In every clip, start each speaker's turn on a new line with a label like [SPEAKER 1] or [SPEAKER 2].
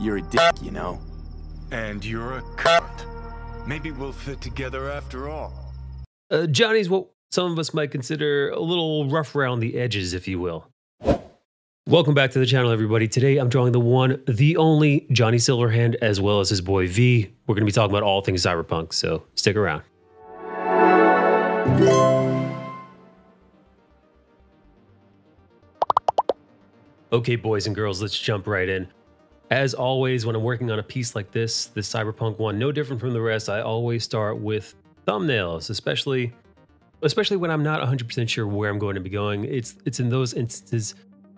[SPEAKER 1] You're a dick, you know.
[SPEAKER 2] And you're a cunt. Maybe we'll fit together after all.
[SPEAKER 3] Uh, Johnny's what some of us might consider a little rough around the edges, if you will. Welcome back to the channel, everybody. Today I'm drawing the one, the only Johnny Silverhand, as well as his boy V. We're going to be talking about all things cyberpunk, so stick around. Okay, boys and girls, let's jump right in. As always, when I'm working on a piece like this, this cyberpunk one, no different from the rest, I always start with thumbnails, especially especially when I'm not 100% sure where I'm going to be going. It's it's in those instances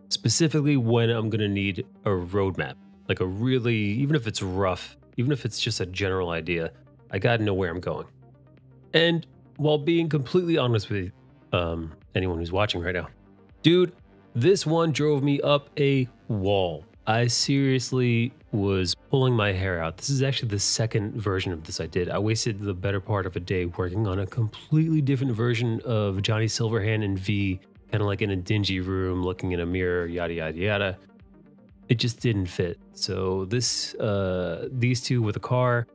[SPEAKER 3] specifically when I'm going to need a roadmap. Like a really even if it's rough, even if it's just a general idea, I got to know where I'm going. And while being completely honest with um, anyone who's watching right now, dude, this one drove me up a wall. I seriously was pulling my hair out. This is actually the second version of this I did. I wasted the better part of a day working on a completely different version of Johnny Silverhand and V, kind of like in a dingy room, looking in a mirror, yada yada yada. It just didn't fit. So this, uh, these two with a car,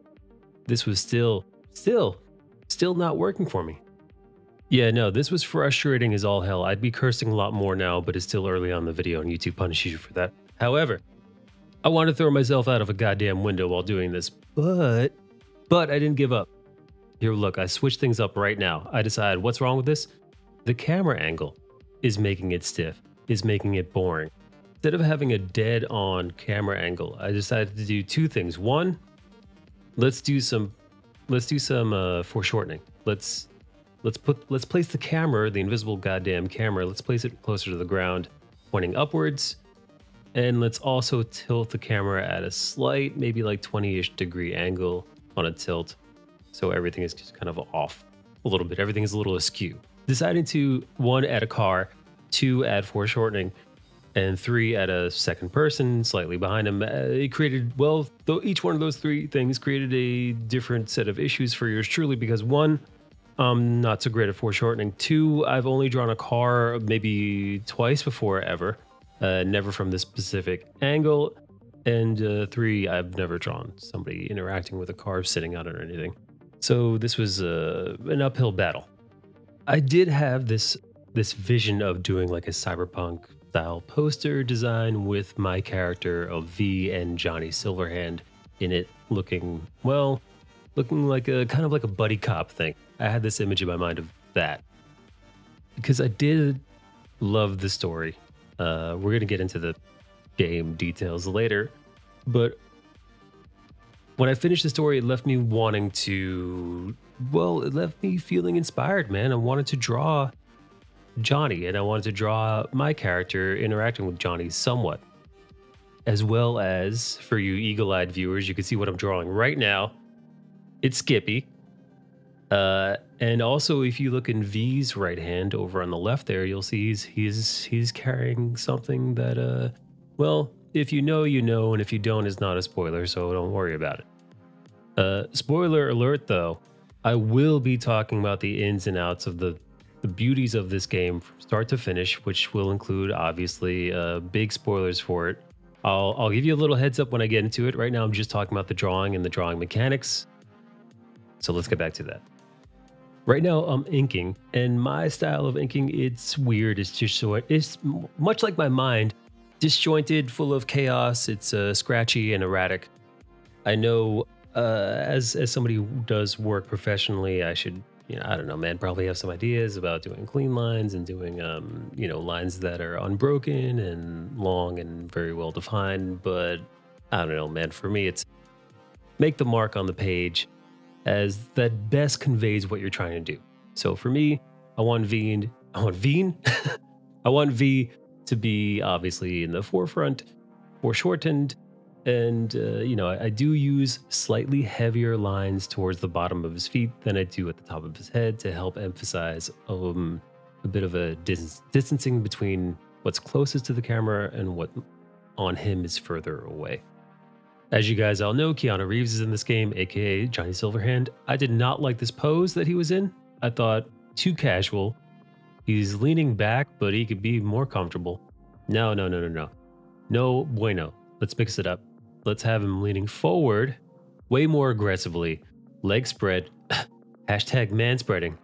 [SPEAKER 3] this was still, still, still not working for me. Yeah, no, this was frustrating as all hell. I'd be cursing a lot more now, but it's still early on the video and YouTube punishes you for that. However, I want to throw myself out of a goddamn window while doing this, but but I didn't give up. Here, look, I switched things up right now. I decided what's wrong with this? The camera angle is making it stiff, is making it boring. Instead of having a dead on camera angle, I decided to do two things. One, let's do some let's do some uh, foreshortening. Let's let's put let's place the camera, the invisible goddamn camera, let's place it closer to the ground, pointing upwards. And let's also tilt the camera at a slight, maybe like 20-ish degree angle on a tilt. So everything is just kind of off a little bit. Everything is a little askew. Deciding to one, add a car, two, add foreshortening, and three, add a second person slightly behind him. Uh, it created, well, though each one of those three things created a different set of issues for yours truly because one, I'm not so great at foreshortening. Two, I've only drawn a car maybe twice before ever uh, never from this specific angle. And uh, three, I've never drawn somebody interacting with a car sitting on it or anything. So this was uh, an uphill battle. I did have this this vision of doing like a cyberpunk style poster design with my character of V and Johnny Silverhand in it, looking well, looking like a kind of like a buddy cop thing. I had this image in my mind of that because I did love the story uh, we're going to get into the game details later. But when I finished the story, it left me wanting to, well, it left me feeling inspired, man. I wanted to draw Johnny and I wanted to draw my character interacting with Johnny somewhat. As well as for you eagle eyed viewers, you can see what I'm drawing right now. It's Skippy. Uh, and also, if you look in V's right hand over on the left there, you'll see he's he's he's carrying something that, uh, well, if you know, you know, and if you don't, it's not a spoiler, so don't worry about it. Uh, spoiler alert, though, I will be talking about the ins and outs of the the beauties of this game from start to finish, which will include obviously uh, big spoilers for it. I'll I'll give you a little heads up when I get into it. Right now, I'm just talking about the drawing and the drawing mechanics. So let's get back to that. Right now, I'm inking, and my style of inking, it's weird. It's just so it's much like my mind, disjointed, full of chaos. It's uh, scratchy and erratic. I know, uh, as as somebody who does work professionally, I should, you know, I don't know, man, probably have some ideas about doing clean lines and doing, um, you know, lines that are unbroken and long and very well defined. But I don't know, man. For me, it's make the mark on the page as that best conveys what you're trying to do. So for me, I want V, I want V, I want V to be obviously in the forefront, foreshortened, and uh, you know I, I, do use slightly heavier lines towards the bottom of his feet than I do at the top of his head to help emphasize um, a bit of a dis- distancing between what's closest to the camera and what on him is further away. As you guys all know, Keanu Reeves is in this game, aka Johnny Silverhand. I did not like this pose that he was in. I thought too casual. He's leaning back, but he could be more comfortable. No, no, no, no, no. No bueno. Let's mix it up. let's have him leaning forward way more aggressively, leg spread, hashtag manspreading,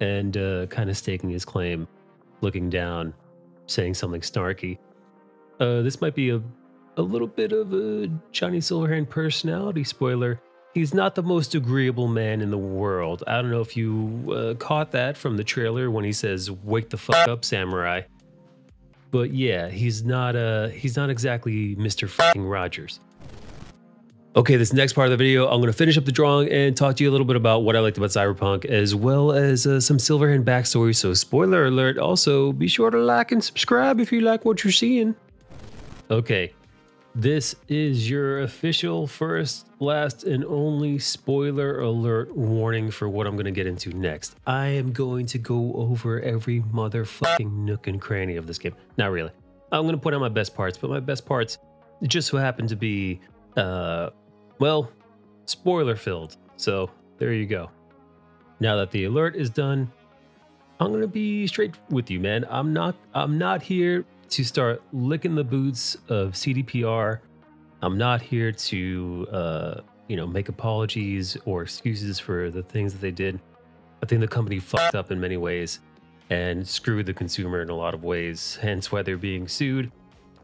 [SPEAKER 3] and uh, kind of staking his claim, looking down, saying something snarky. Uh, this might be a, a little bit of a Johnny Silverhand personality spoiler. He's not the most agreeable man in the world. I don't know if you uh, caught that from the trailer when he says, "Wake the fuck up, samurai." But yeah, he's not uh he's not exactly Mr. fucking Rogers. Okay, this next part of the video, I'm going to finish up the drawing and talk to you a little bit about what I liked about Cyberpunk, as well as uh, some Silverhand backstory. So, spoiler alert, also be sure to like and subscribe if you like what you're seeing. Okay, this is your official first, last, and only spoiler alert warning for what I'm going to get into next. I am going to go over every motherfucking nook and cranny of this game. Not really. I'm going to put on my best parts, but my best parts just so happen to be, uh, well, spoiler filled. So there you go. Now that the alert is done, I'm gonna be straight with you, man. I'm not. I'm not here to start licking the boots of CDPR. I'm not here to, uh, you know, make apologies or excuses for the things that they did. I think the company fucked up in many ways and screwed the consumer in a lot of ways, hence why they're being sued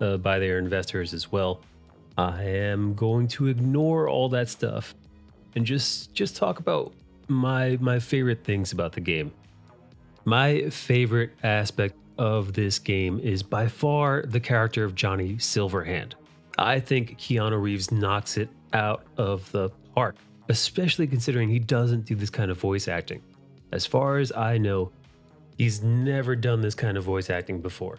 [SPEAKER 3] uh, by their investors as well. I am going to ignore all that stuff and just just talk about my my favorite things about the game. My favorite aspect of this game is by far the character of Johnny Silverhand. I think Keanu Reeves knocks it out of the park, especially considering he doesn't do this kind of voice acting. As far as I know, he's never done this kind of voice acting before.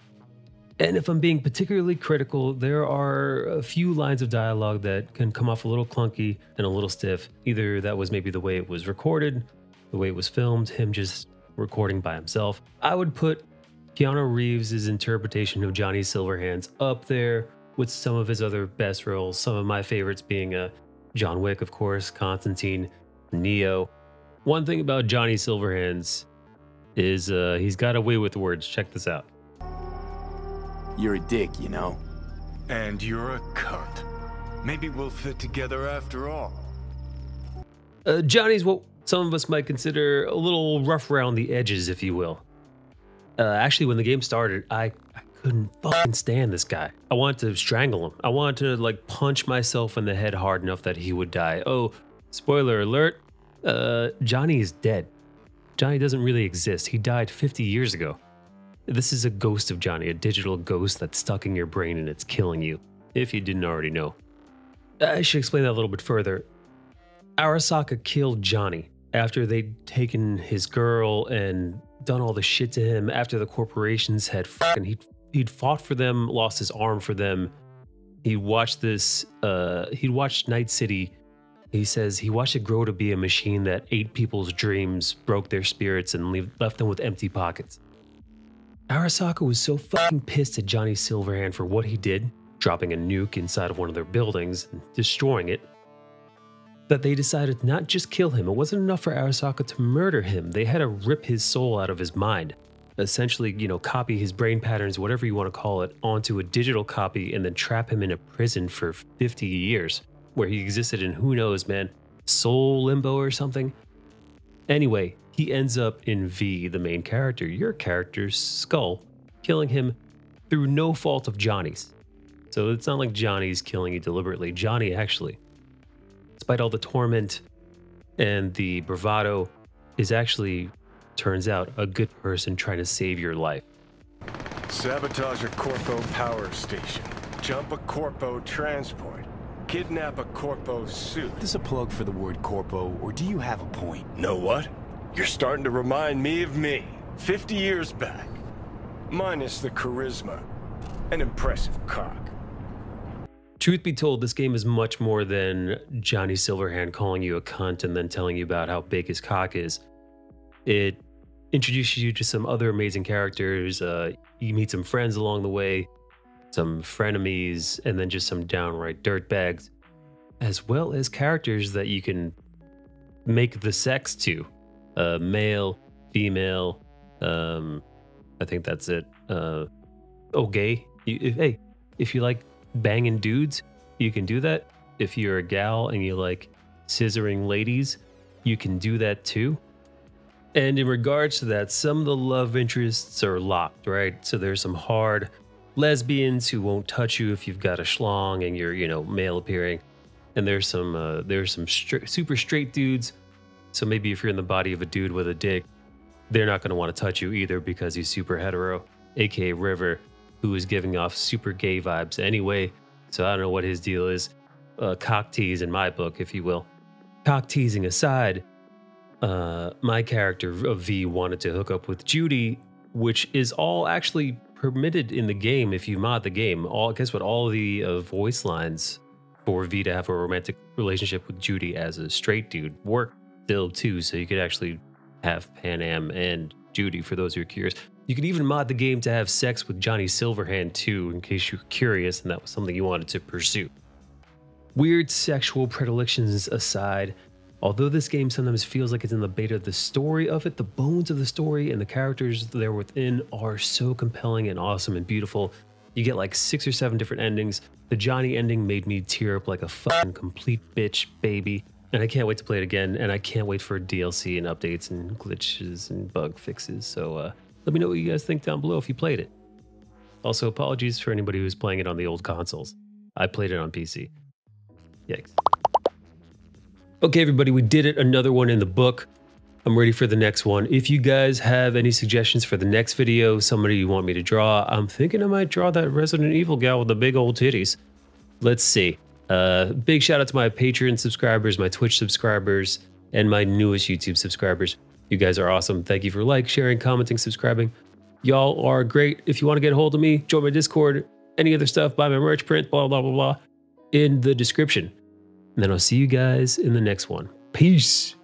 [SPEAKER 3] And if I'm being particularly critical, there are a few lines of dialogue that can come off a little clunky and a little stiff. Either that was maybe the way it was recorded, the way it was filmed, him just recording by himself. I would put Keanu Reeves' interpretation of Johnny Silverhands up there with some of his other best roles. Some of my favorites being uh, John Wick, of course, Constantine, Neo. One thing about Johnny Silverhands is uh, he's got a way with words. Check this out.
[SPEAKER 1] You're a dick, you know?
[SPEAKER 2] And you're a cunt. Maybe we'll fit together after all.
[SPEAKER 3] Uh, Johnny's what some of us might consider a little rough around the edges, if you will. Uh, actually, when the game started, I, I couldn't fucking stand this guy. I wanted to strangle him. I wanted to like punch myself in the head hard enough that he would die. Oh, spoiler alert: uh, Johnny is dead. Johnny doesn't really exist. He died 50 years ago. This is a ghost of Johnny, a digital ghost that's stuck in your brain and it's killing you. If you didn't already know. I should explain that a little bit further. Arasaka killed Johnny after they'd taken his girl and done all the shit to him after the corporations had fucking he'd he'd fought for them, lost his arm for them. He watched this uh he'd watched Night City. He says he watched it grow to be a machine that ate people's dreams, broke their spirits, and leave, left them with empty pockets. Arasaka was so fucking pissed at Johnny Silverhand for what he did, dropping a nuke inside of one of their buildings and destroying it, that they decided not just kill him. It wasn't enough for Arasaka to murder him. They had to rip his soul out of his mind. Essentially, you know, copy his brain patterns, whatever you want to call it, onto a digital copy and then trap him in a prison for 50 years where he existed in who knows, man, soul limbo or something. Anyway, he ends up in V, the main character, your character's skull, killing him through no fault of Johnny's. So it's not like Johnny's killing you deliberately. Johnny actually despite all the torment and the bravado, is actually, turns out, a good person trying to save your life.
[SPEAKER 4] Sabotage a Corpo power station. Jump a Corpo transport. Kidnap a Corpo suit.
[SPEAKER 1] Is this a plug for the word corpo, or do you have a point?
[SPEAKER 4] Know what? You're starting to remind me of me, 50 years back. Minus the charisma. An impressive cock.
[SPEAKER 3] Truth be told, this game is much more than Johnny Silverhand calling you a cunt and then telling you about how big his cock is. It introduces you to some other amazing characters. Uh, you meet some friends along the way, some frenemies, and then just some downright dirtbags, as well as characters that you can make the sex to uh, male, female. Um, I think that's it. Uh, oh, gay. You, if, hey, if you like banging dudes, you can do that. If you're a gal and you like scissoring ladies, you can do that too. And in regards to that, some of the love interests are locked, right? So there's some hard lesbians who won't touch you if you've got a schlong and you're, you know, male appearing. And there's some uh, there's some stra- super straight dudes. So maybe if you're in the body of a dude with a dick, they're not going to want to touch you either because he's super hetero, aka River, who is giving off super gay vibes anyway. So I don't know what his deal is. Uh, cock tease in my book, if you will. Cock teasing aside, uh, my character V wanted to hook up with Judy, which is all actually permitted in the game if you mod the game. All guess what? All the uh, voice lines for V to have a romantic relationship with Judy as a straight dude work still too. So you could actually have Panam and Judy for those who are curious. You could even mod the game to have sex with Johnny Silverhand too, in case you're curious and that was something you wanted to pursue. Weird sexual predilections aside, although this game sometimes feels like it's in the beta, the story of it, the bones of the story, and the characters there within are so compelling and awesome and beautiful. You get like six or seven different endings. The Johnny ending made me tear up like a fucking complete bitch baby. And I can't wait to play it again. And I can't wait for DLC and updates and glitches and bug fixes. So uh, let me know what you guys think down below if you played it. Also, apologies for anybody who's playing it on the old consoles. I played it on PC. Yikes. Okay, everybody, we did it. Another one in the book. I'm ready for the next one. If you guys have any suggestions for the next video, somebody you want me to draw, I'm thinking I might draw that Resident Evil gal with the big old titties. Let's see. Uh, big shout out to my Patreon subscribers, my Twitch subscribers, and my newest YouTube subscribers. You guys are awesome. Thank you for like, sharing, commenting, subscribing. Y'all are great. If you want to get a hold of me, join my Discord, any other stuff, buy my merch print, blah, blah, blah, blah, in the description. And then I'll see you guys in the next one. Peace.